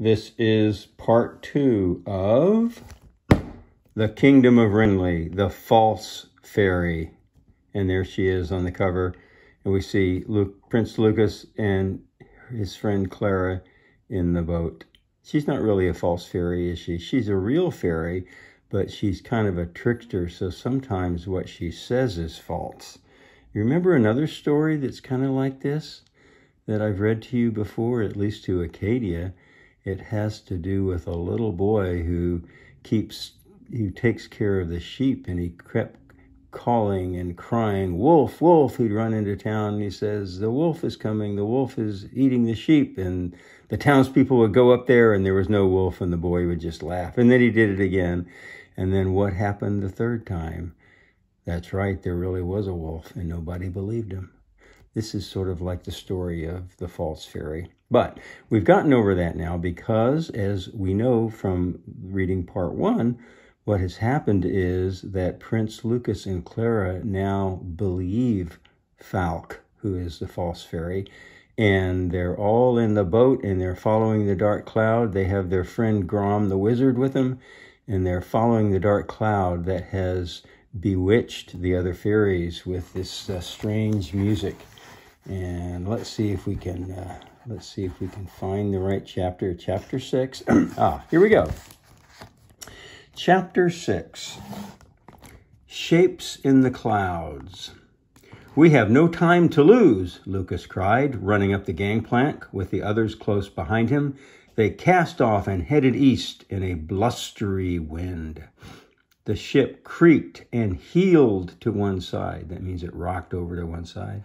This is part two of The Kingdom of Wrenly, the false fairy. And there she is on the cover. And we see Luke, Prince Lucas and his friend Clara in the boat. She's not really a false fairy, is she? She's a real fairy, but she's kind of a trickster, so sometimes what she says is false. You remember another story that's kind of like this that I've read to you before, at least to Acadia? It has to do with a little boy who keeps, who takes care of the sheep, and he kept calling and crying, Wolf, Wolf. He'd run into town and he says, The wolf is coming, the wolf is eating the sheep. And the townspeople would go up there and there was no wolf, and the boy would just laugh. And then he did it again. And then what happened the third time? That's right, there really was a wolf, and nobody believed him. This is sort of like the story of the false fairy. But we've gotten over that now because, as we know from reading part one, what has happened is that Prince Lucas and Clara now believe Falk, who is the false fairy, and they're all in the boat and they're following the dark cloud. They have their friend Grom the wizard with them, and they're following the dark cloud that has bewitched the other fairies with this uh, strange music. And let's see if we can uh, let's see if we can find the right chapter. Chapter six. ah, here we go. Chapter six. Shapes in the clouds. We have no time to lose, Lucas cried, running up the gangplank with the others close behind him. They cast off and headed east in a blustery wind. The ship creaked and heeled to one side. That means it rocked over to one side.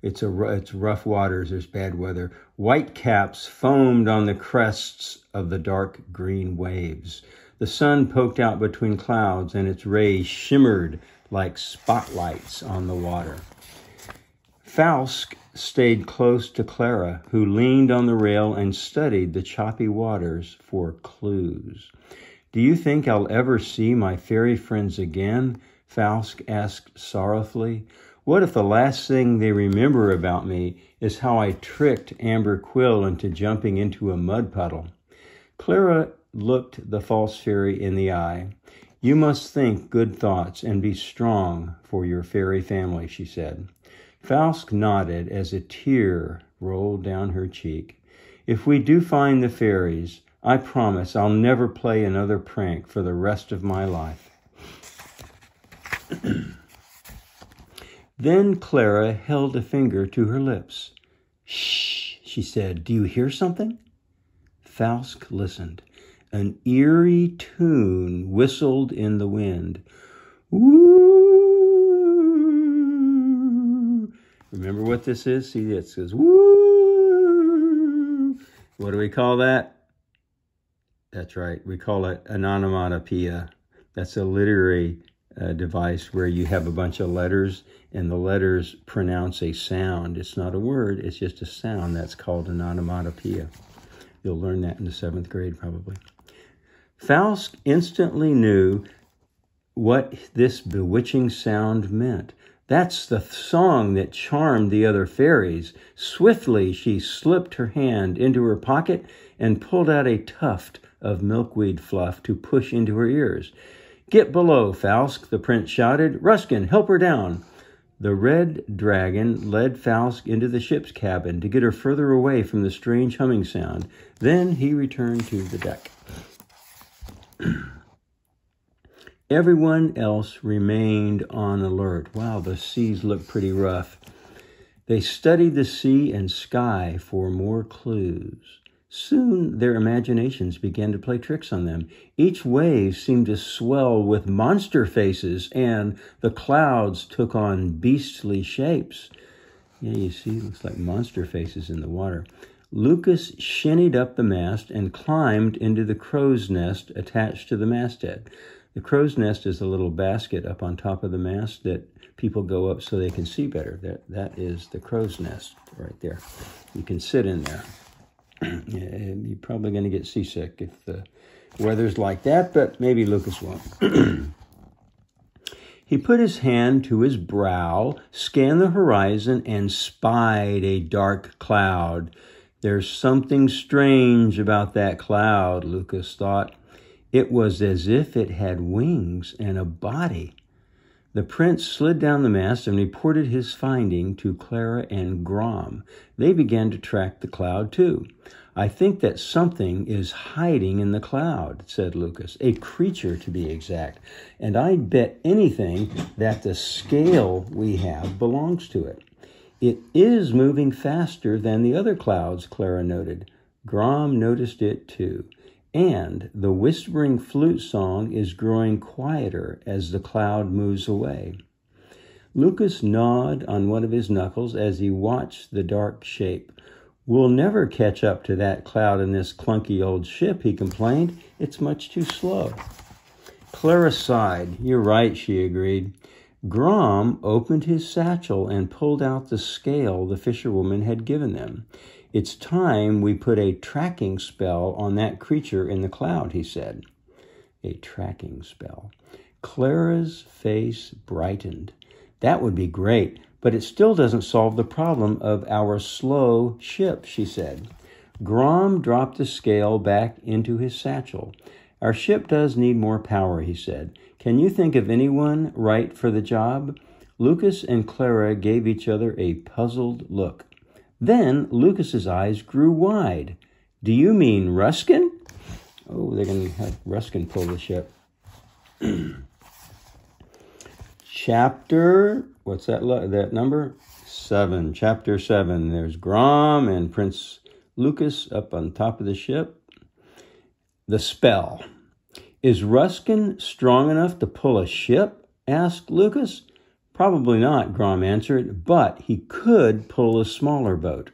It's a it's rough waters. There's bad weather. White caps foamed on the crests of the dark green waves. The sun poked out between clouds, and its rays shimmered like spotlights on the water. Falsk stayed close to Clara, who leaned on the rail and studied the choppy waters for clues. Do you think I'll ever see my fairy friends again? Falsk asked sorrowfully. What if the last thing they remember about me is how I tricked Amber Quill into jumping into a mud puddle? Clara looked the false fairy in the eye. You must think good thoughts and be strong for your fairy family, she said. Falsk nodded as a tear rolled down her cheek. If we do find the fairies, I promise I'll never play another prank for the rest of my life. then Clara held a finger to her lips. Shh, she said. Do you hear something? Falsk listened. An eerie tune whistled in the wind. Woo! Remember what this is? See, it says woo. What do we call that? That's right. We call it an onomatopoeia. That's a literary uh, device where you have a bunch of letters and the letters pronounce a sound. It's not a word, it's just a sound. That's called an onomatopoeia. You'll learn that in the seventh grade probably. Faust instantly knew what this bewitching sound meant. That's the song that charmed the other fairies. Swiftly she slipped her hand into her pocket and pulled out a tuft of milkweed fluff to push into her ears. Get below, Falsk, the prince shouted. Ruskin, help her down. The red dragon led Falsk into the ship's cabin to get her further away from the strange humming sound. Then he returned to the deck. Everyone else remained on alert. Wow, the seas look pretty rough. They studied the sea and sky for more clues. Soon their imaginations began to play tricks on them. Each wave seemed to swell with monster faces, and the clouds took on beastly shapes. Yeah, you see, looks like monster faces in the water. Lucas shinnied up the mast and climbed into the crow's nest attached to the masthead. The crow's nest is a little basket up on top of the mast that people go up so they can see better. That, that is the crow's nest right there. You can sit in there. You're probably going to get seasick if the weather's like that, but maybe Lucas won't. He put his hand to his brow, scanned the horizon, and spied a dark cloud There's something strange about that cloud, Lucas thought. It was as if it had wings and a body. The prince slid down the mast and reported his finding to Clara and Grom. They began to track the cloud too. I think that something is hiding in the cloud, said Lucas, a creature to be exact, and I'd bet anything that the scale we have belongs to it. It is moving faster than the other clouds, Clara noted. Grom noticed it too. And the whispering flute song is growing quieter as the cloud moves away. Lucas gnawed on one of his knuckles as he watched the dark shape. We'll never catch up to that cloud in this clunky old ship, he complained. It's much too slow. Clara sighed. You're right, she agreed. Grom opened his satchel and pulled out the scale the fisherwoman had given them. It's time we put a tracking spell on that creature in the cloud, he said. A tracking spell. Clara's face brightened. That would be great. But it still doesn't solve the problem of our slow ship, she said. Grom dropped the scale back into his satchel. Our ship does need more power, he said. Can you think of anyone right for the job? Lucas and Clara gave each other a puzzled look. Then Lucas's eyes grew wide. Do you mean Ruskin? Oh, they're going to have Ruskin pull the ship. Chapter what's that that number? Seven. Chapter seven. There's Grom and Prince Lucas up on top of the ship. The spell. Is Ruskin strong enough to pull a ship? asked Lucas. Probably not, Grom answered, but he could pull a smaller boat.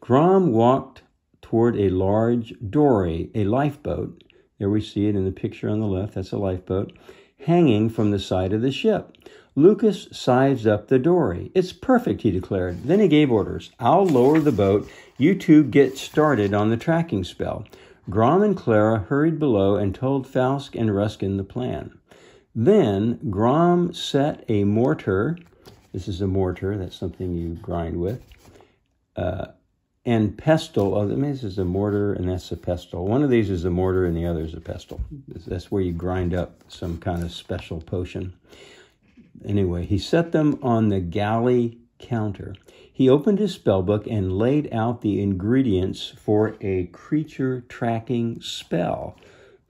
Grom walked toward a large dory, a lifeboat. There we see it in the picture on the left. That's a lifeboat hanging from the side of the ship. Lucas sized up the dory. It's perfect, he declared. Then he gave orders. I'll lower the boat. You two get started on the tracking spell. Grom and Clara hurried below and told Fausk and Ruskin the plan. Then Grom set a mortar. This is a mortar. That's something you grind with. Uh, and pestle. Oh, I mean, this is a mortar and that's a pestle. One of these is a mortar and the other is a pestle. That's where you grind up some kind of special potion anyway, he set them on the galley counter. He opened his spellbook and laid out the ingredients for a creature tracking spell.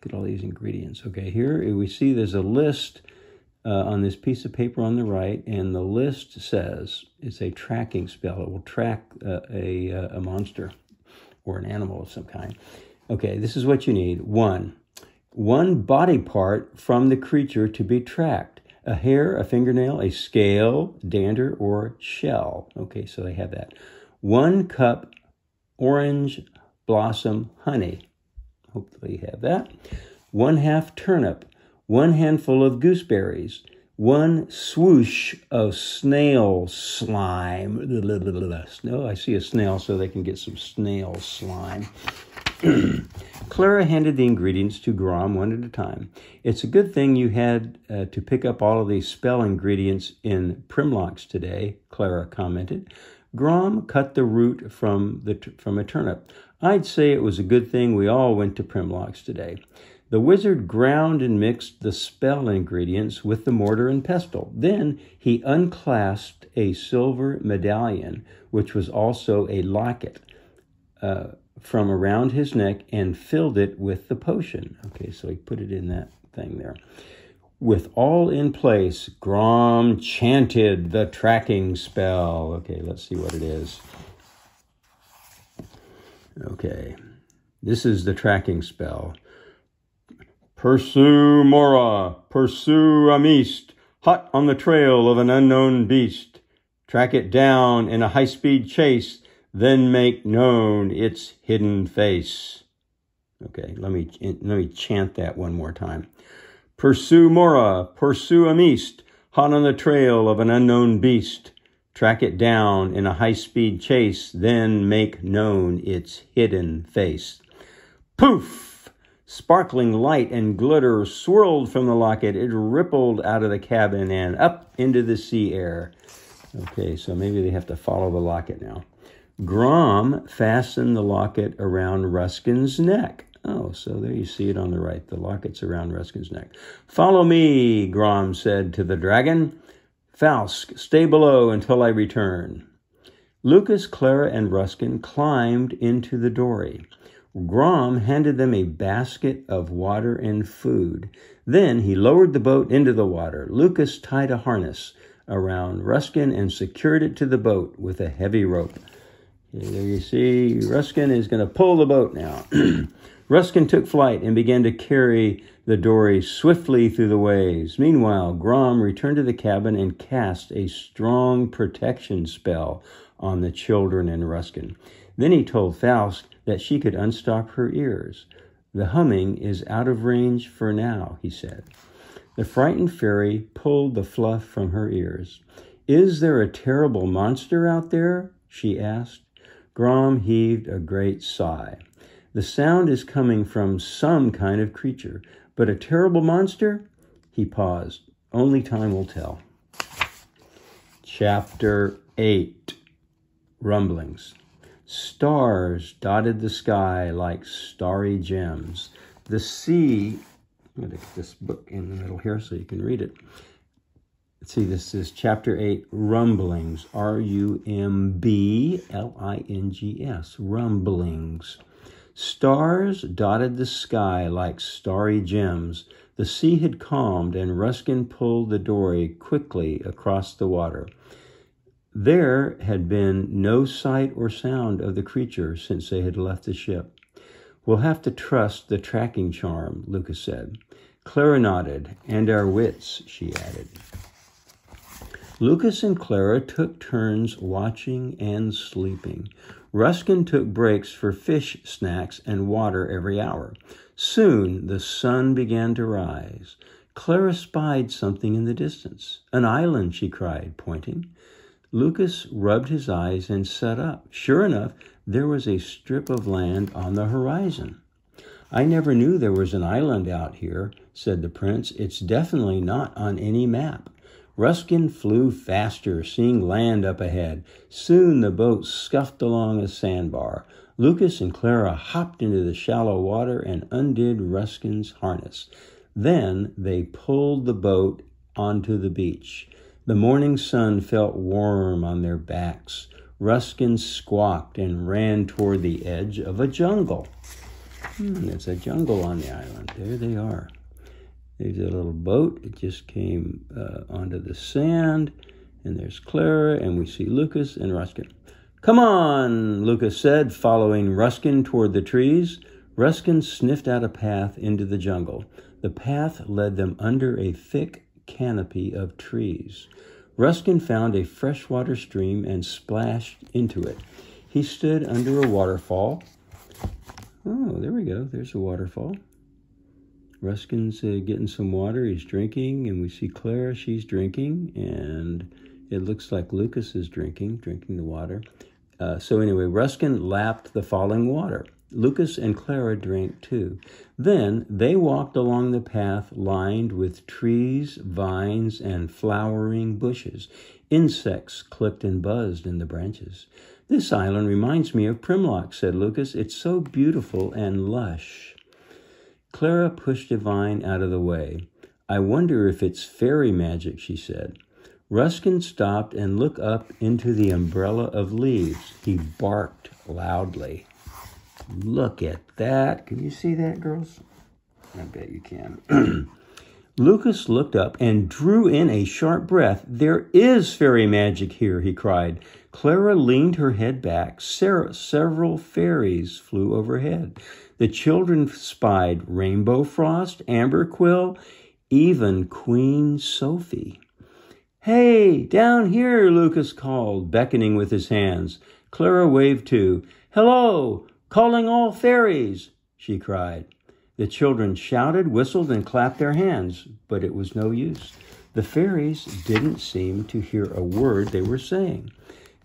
Look at all these ingredients. Okay, here we see there's a list uh, on this piece of paper on the right, and the list says it's a tracking spell. It will track uh, a, uh, a monster or an animal of some kind. Okay, this is what you need. One, one body part from the creature to be tracked a hair, a fingernail, a scale, dander, or shell. Okay, so they have that. One cup orange blossom honey. Hopefully, you have that. One half turnip. One handful of gooseberries. One swoosh of snail slime. No, I see a snail, so they can get some snail slime. Clara handed the ingredients to Grom one at a time. It's a good thing you had uh, to pick up all of these spell ingredients in Primlocks today, Clara commented. Grom cut the root from, the, from a turnip. I'd say it was a good thing we all went to Primlocks today. The wizard ground and mixed the spell ingredients with the mortar and pestle. Then he unclasped a silver medallion, which was also a locket. Uh, from around his neck and filled it with the potion. Okay, so he put it in that thing there. With all in place, Grom chanted the tracking spell. Okay, let's see what it is. Okay, this is the tracking spell. Pursue Mora, pursue Amist, hot on the trail of an unknown beast. Track it down in a high speed chase then make known its hidden face. Okay, let me let me chant that one more time. Pursue Mora, pursue Amist, hot on the trail of an unknown beast. Track it down in a high-speed chase, then make known its hidden face. Poof! Sparkling light and glitter swirled from the locket. It rippled out of the cabin and up into the sea air. Okay, so maybe they have to follow the locket now. Grom fastened the locket around Ruskin's neck. Oh, so there you see it on the right. The locket's around Ruskin's neck. Follow me, Grom said to the dragon. Faust, stay below until I return. Lucas, Clara, and Ruskin climbed into the dory. Grom handed them a basket of water and food. Then he lowered the boat into the water. Lucas tied a harness around Ruskin and secured it to the boat with a heavy rope. There you see, Ruskin is going to pull the boat now. Ruskin took flight and began to carry the dory swiftly through the waves. Meanwhile, Grom returned to the cabin and cast a strong protection spell on the children and Ruskin. Then he told Faust that she could unstop her ears. The humming is out of range for now, he said. The frightened fairy pulled the fluff from her ears. Is there a terrible monster out there? she asked. Grom heaved a great sigh. The sound is coming from some kind of creature, but a terrible monster? He paused. Only time will tell. Chapter 8 Rumblings. Stars dotted the sky like starry gems. The sea, I'm going to get this book in the middle here so you can read it. Let's see, this is chapter 8, Rumblings. R U M B L I N G S. Rumblings. Stars dotted the sky like starry gems. The sea had calmed, and Ruskin pulled the dory quickly across the water. There had been no sight or sound of the creature since they had left the ship. We'll have to trust the tracking charm, Lucas said. Clara nodded, and our wits, she added. Lucas and Clara took turns watching and sleeping. Ruskin took breaks for fish snacks and water every hour. Soon the sun began to rise. Clara spied something in the distance. An island, she cried, pointing. Lucas rubbed his eyes and sat up. Sure enough, there was a strip of land on the horizon. I never knew there was an island out here, said the prince. It's definitely not on any map. Ruskin flew faster, seeing land up ahead. Soon the boat scuffed along a sandbar. Lucas and Clara hopped into the shallow water and undid Ruskin's harness. Then they pulled the boat onto the beach. The morning sun felt warm on their backs. Ruskin squawked and ran toward the edge of a jungle. Hmm, there's a jungle on the island. There they are. There's a little boat. It just came uh, onto the sand. And there's Clara, and we see Lucas and Ruskin. Come on, Lucas said, following Ruskin toward the trees. Ruskin sniffed out a path into the jungle. The path led them under a thick canopy of trees. Ruskin found a freshwater stream and splashed into it. He stood under a waterfall. Oh, there we go. There's a waterfall. Ruskin's uh, getting some water. He's drinking, and we see Clara. She's drinking, and it looks like Lucas is drinking, drinking the water. Uh, so anyway, Ruskin lapped the falling water. Lucas and Clara drank too. Then they walked along the path lined with trees, vines, and flowering bushes. Insects clicked and buzzed in the branches. This island reminds me of Primlock, said Lucas. It's so beautiful and lush. Clara pushed a vine out of the way. I wonder if it's fairy magic, she said. Ruskin stopped and looked up into the umbrella of leaves. He barked loudly. Look at that. Can you see that, girls? I bet you can. Lucas looked up and drew in a sharp breath. There is fairy magic here, he cried. Clara leaned her head back. Several fairies flew overhead. The children spied Rainbow Frost, Amber Quill, even Queen Sophie. Hey, down here, Lucas called, beckoning with his hands. Clara waved too. Hello, Calling all fairies, she cried. The children shouted, whistled, and clapped their hands, but it was no use. The fairies didn't seem to hear a word they were saying.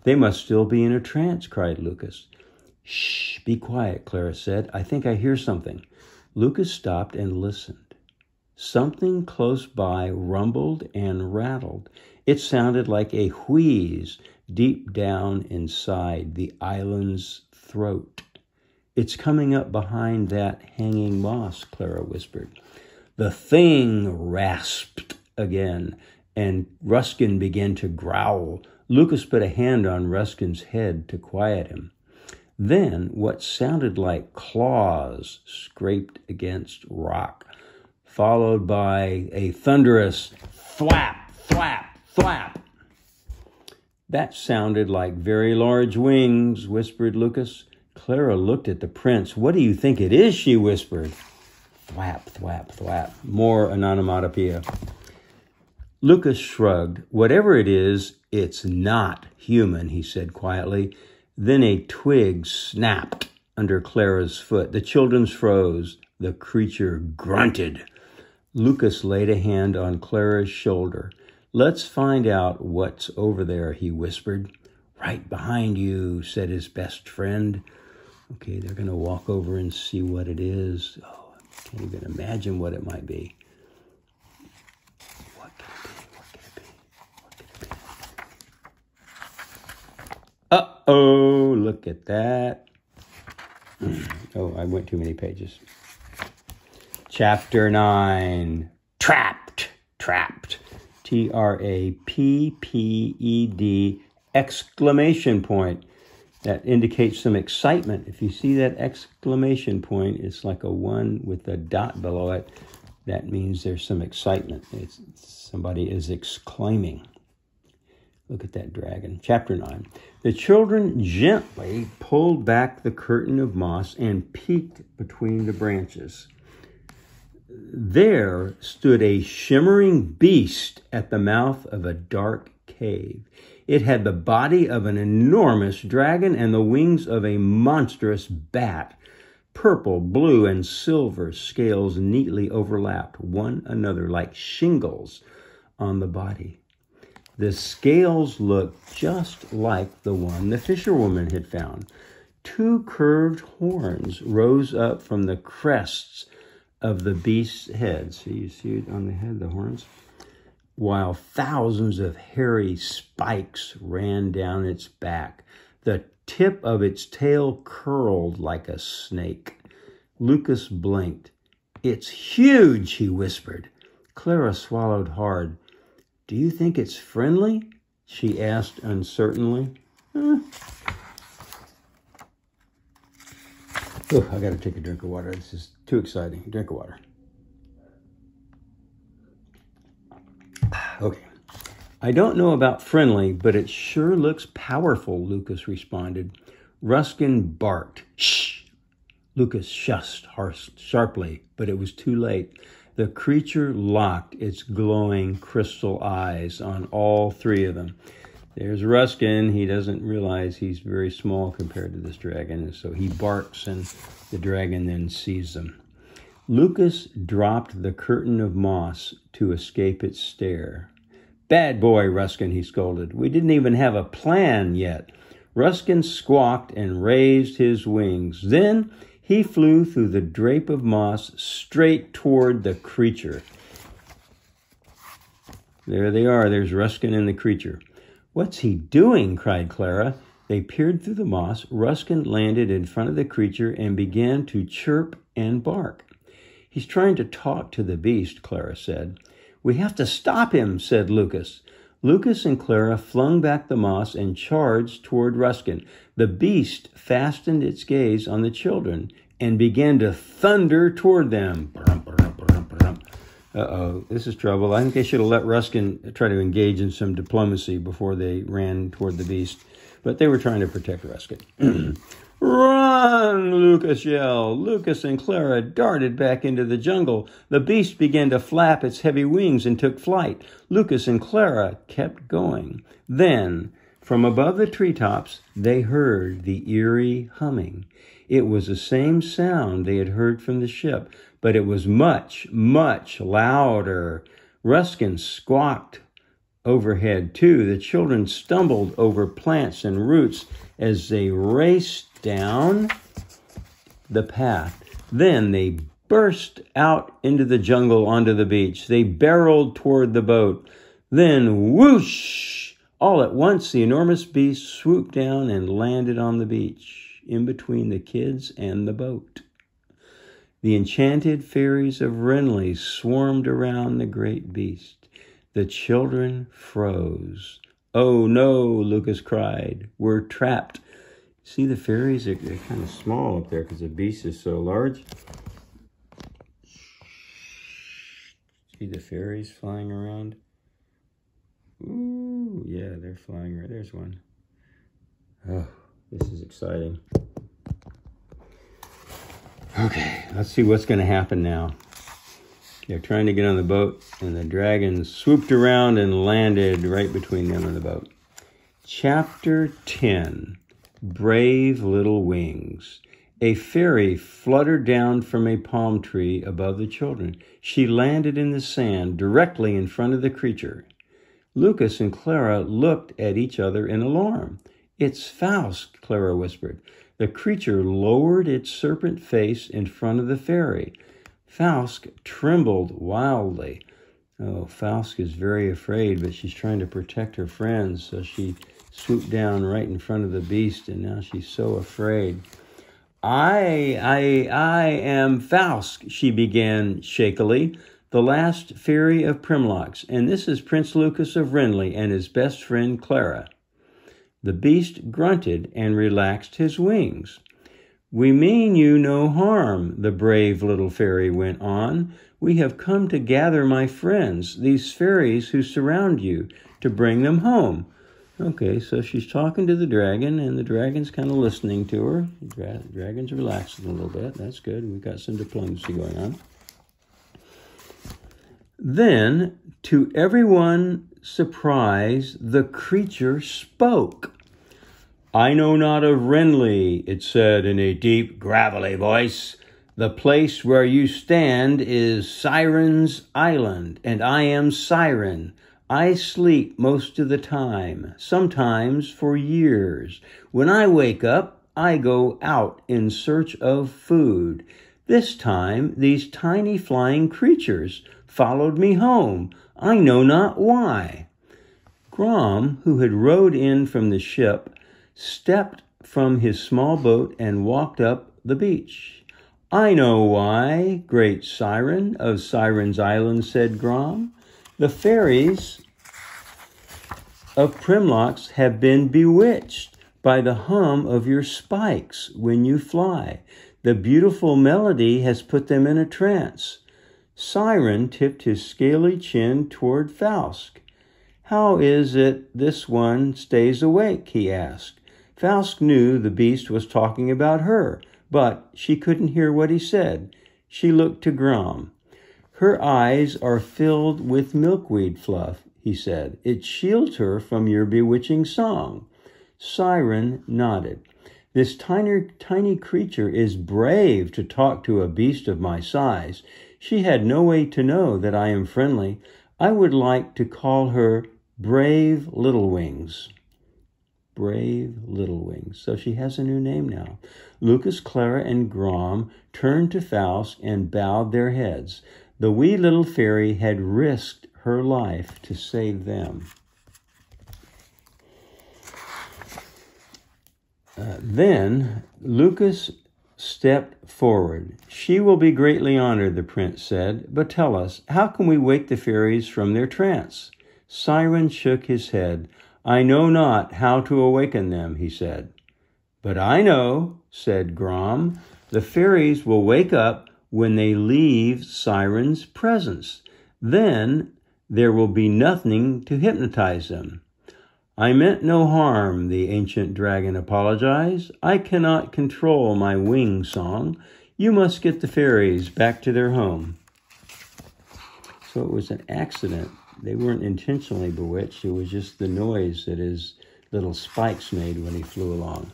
They must still be in a trance, cried Lucas. Shh, be quiet, Clara said. I think I hear something. Lucas stopped and listened. Something close by rumbled and rattled. It sounded like a wheeze, deep down inside the island's throat. It's coming up behind that hanging moss, Clara whispered. The thing rasped again, and Ruskin began to growl. Lucas put a hand on Ruskin's head to quiet him. Then what sounded like claws scraped against rock, followed by a thunderous flap, flap, flap. That sounded like very large wings, whispered Lucas. Clara looked at the prince. What do you think it is? she whispered. Thwap, thwap, thwap. More onomatopoeia. Lucas shrugged. Whatever it is, it's not human, he said quietly. Then a twig snapped under Clara's foot. The children froze. The creature grunted. Lucas laid a hand on Clara's shoulder. Let's find out what's over there, he whispered. Right behind you, said his best friend. Okay, they're going to walk over and see what it is. Oh, I can't even imagine what it might be. What could it be? What could it be? What could it be? Uh-oh, look at that. Hmm. oh, I went too many pages. Chapter 9. Trapped. Trapped. T R A P P E D exclamation point. That indicates some excitement. If you see that exclamation point, it's like a one with a dot below it. That means there's some excitement. It's, somebody is exclaiming. Look at that dragon. Chapter 9. The children gently pulled back the curtain of moss and peeked between the branches there stood a shimmering beast at the mouth of a dark cave. It had the body of an enormous dragon and the wings of a monstrous bat. Purple, blue, and silver scales neatly overlapped one another like shingles on the body. The scales looked just like the one the fisherwoman had found. Two curved horns rose up from the crests of the beast's head. So you see it on the head, the horns? While thousands of hairy spikes ran down its back. The tip of its tail curled like a snake. Lucas blinked. It's huge, he whispered. Clara swallowed hard. Do you think it's friendly? She asked uncertainly. Eh. Oh, I got to take a drink of water. This is too exciting. Drink of water. Okay. I don't know about friendly, but it sure looks powerful, Lucas responded. Ruskin barked. Shh! Lucas shushed harsh, sharply, but it was too late. The creature locked its glowing crystal eyes on all three of them. There's Ruskin. He doesn't realize he's very small compared to this dragon, so he barks, and the dragon then sees them. Lucas dropped the curtain of moss to escape its stare. Bad boy, Ruskin, he scolded. We didn't even have a plan yet. Ruskin squawked and raised his wings. Then he flew through the drape of moss straight toward the creature. There they are. There's Ruskin and the creature. What's he doing? cried Clara. They peered through the moss. Ruskin landed in front of the creature and began to chirp and bark. He's trying to talk to the beast, Clara said. We have to stop him, said Lucas. Lucas and Clara flung back the moss and charged toward Ruskin. The beast fastened its gaze on the children and began to thunder toward them. Uh-oh, this is trouble. I think they should have let Ruskin try to engage in some diplomacy before they ran toward the beast. But they were trying to protect Ruskin. Run! Lucas yelled. Lucas and Clara darted back into the jungle. The beast began to flap its heavy wings and took flight. Lucas and Clara kept going. Then, from above the treetops, they heard the eerie humming. It was the same sound they had heard from the ship, but it was much, much louder. Ruskin squawked overhead, too. The children stumbled over plants and roots as they raced down the path. Then they burst out into the jungle onto the beach. They barreled toward the boat. Then whoosh! All at once, the enormous beast swooped down and landed on the beach, in between the kids and the boat. The enchanted fairies of Wrenly swarmed around the great beast. The children froze. Oh no, Lucas cried. We're trapped. See, the fairies are they're kind of small up there because the beast is so large. See the fairies flying around? Ooh, yeah, they're flying right. There's one. Oh, this is exciting. Okay, let's see what's going to happen now. They're trying to get on the boat, and the dragon swooped around and landed right between them and the boat. Chapter 10 Brave Little Wings. A fairy fluttered down from a palm tree above the children. She landed in the sand directly in front of the creature. Lucas and Clara looked at each other in alarm. It's Faust, Clara whispered. The creature lowered its serpent face in front of the fairy. Faust trembled wildly. Oh, Faust is very afraid, but she's trying to protect her friends, so she swooped down right in front of the beast, and now she's so afraid. I, I, I am Faust, she began shakily the last fairy of Primlocks, and this is Prince Lucas of Wrenly and his best friend Clara. The beast grunted and relaxed his wings. We mean you no harm, the brave little fairy went on. We have come to gather my friends, these fairies who surround you, to bring them home. Okay, so she's talking to the dragon, and the dragon's kind of listening to her. The dragon's relaxing a little bit. That's good. We've got some diplomacy going on. Then, to everyone's surprise, the creature spoke. I know not of Wrenly, it said in a deep, gravelly voice. The place where you stand is Siren's Island, and I am Siren. I sleep most of the time, sometimes for years. When I wake up, I go out in search of food. This time, these tiny flying creatures followed me home. I know not why. Grom, who had rowed in from the ship, stepped from his small boat and walked up the beach. I know why, great siren of Siren's Island, said Grom. The fairies of Primlocks have been bewitched by the hum of your spikes when you fly. The beautiful melody has put them in a trance. Siren tipped his scaly chin toward Faust. How is it this one stays awake? he asked. Faust knew the beast was talking about her, but she couldn't hear what he said. She looked to Grom. Her eyes are filled with milkweed fluff, he said. It shields her from your bewitching song. Siren nodded. This tiny, tiny creature is brave to talk to a beast of my size. She had no way to know that I am friendly. I would like to call her Brave Little Wings. Brave Little Wings. So she has a new name now. Lucas, Clara, and Grom turned to Faust and bowed their heads. The wee little fairy had risked her life to save them. Uh, then Lucas stepped forward. She will be greatly honored, the prince said. But tell us, how can we wake the fairies from their trance? Siren shook his head. I know not how to awaken them, he said. But I know, said Grom. The fairies will wake up when they leave Siren's presence. Then there will be nothing to hypnotize them. I meant no harm, the ancient dragon apologized. I cannot control my wing song. You must get the fairies back to their home. So it was an accident. They weren't intentionally bewitched. It was just the noise that his little spikes made when he flew along.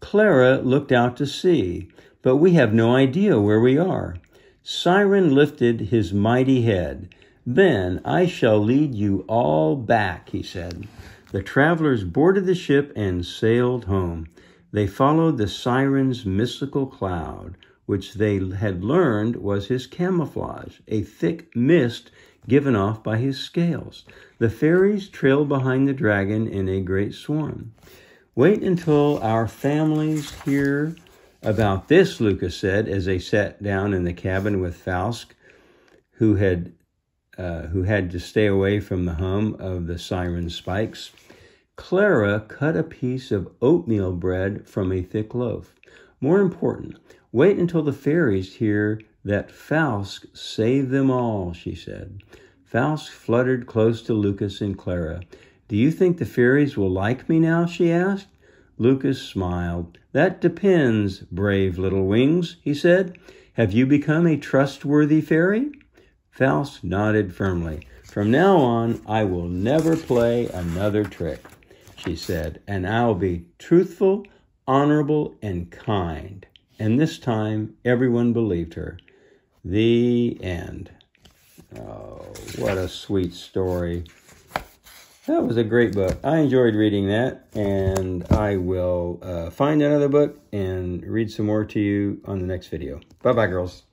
Clara looked out to sea, but we have no idea where we are. Siren lifted his mighty head. Then I shall lead you all back, he said. The travelers boarded the ship and sailed home. They followed the siren's mystical cloud, which they had learned was his camouflage, a thick mist given off by his scales. The fairies trailed behind the dragon in a great swarm. Wait until our families hear about this, Lucas said as they sat down in the cabin with Fausk, who had uh, who had to stay away from the hum of the siren spikes. Clara cut a piece of oatmeal bread from a thick loaf. More important, wait until the fairies hear that Fausk saved them all, she said. Fausk fluttered close to Lucas and Clara. Do you think the fairies will like me now? she asked. Lucas smiled. That depends, brave little wings, he said. Have you become a trustworthy fairy? Fausk nodded firmly. From now on, I will never play another trick, she said, and I'll be truthful, honorable, and kind. And this time, everyone believed her. The end. Oh, what a sweet story. That was a great book. I enjoyed reading that, and I will uh, find another book and read some more to you on the next video. Bye-bye, girls.